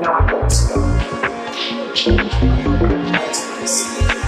not want to go.